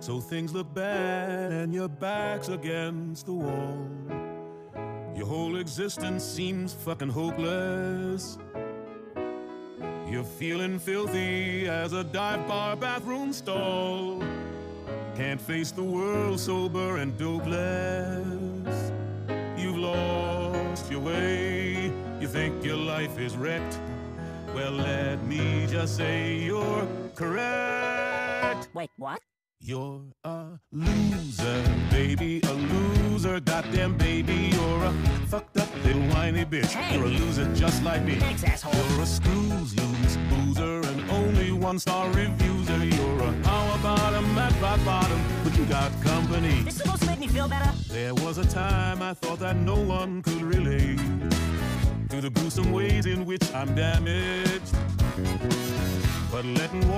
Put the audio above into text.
So things look bad and your back's against the wall. Your whole existence seems fucking hopeless. You're feeling filthy as a dive bar bathroom stall. Can't face the world sober and dopeless. You've lost your way. You think your life is wrecked. Well, let me just say you're correct. Wait, what? You're a loser, baby, a loser. Goddamn, baby, you're a fucked up little whiny bitch. Hey. You're a loser just like me. Thanks, asshole. You're a screws loose loser and only one star reviewer. You're a about a at rock bottom, but you got company. This is supposed to make me feel better? There was a time I thought that no one could relate to the gruesome ways in which I'm damaged. But letting